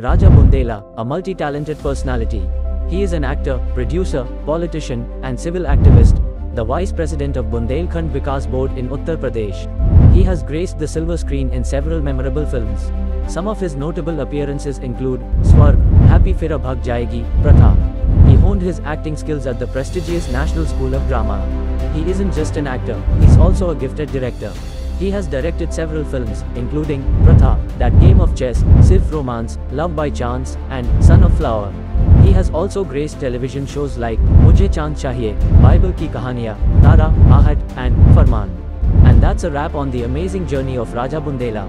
Raja Bundela, a multi-talented personality. He is an actor, producer, politician, and civil activist, the vice president of Bundelkhand Vikas Board in Uttar Pradesh. He has graced the silver screen in several memorable films. Some of his notable appearances include Swarg, Happy Phirr Bhag Jayegi, Pratha. He honed his acting skills at the prestigious National School of Drama. He isn't just an actor, he's also a gifted director. He has directed several films, including Pratha, That Game of Chess, Sirf Romance, Love by Chance, and Son of Flower. He has also graced television shows like Mujhe Chaand Chahiye, Bible Ki Kahaniya, Tara, Aahat, and Farmaan. And that's a wrap on the amazing journey of Raja Bundela.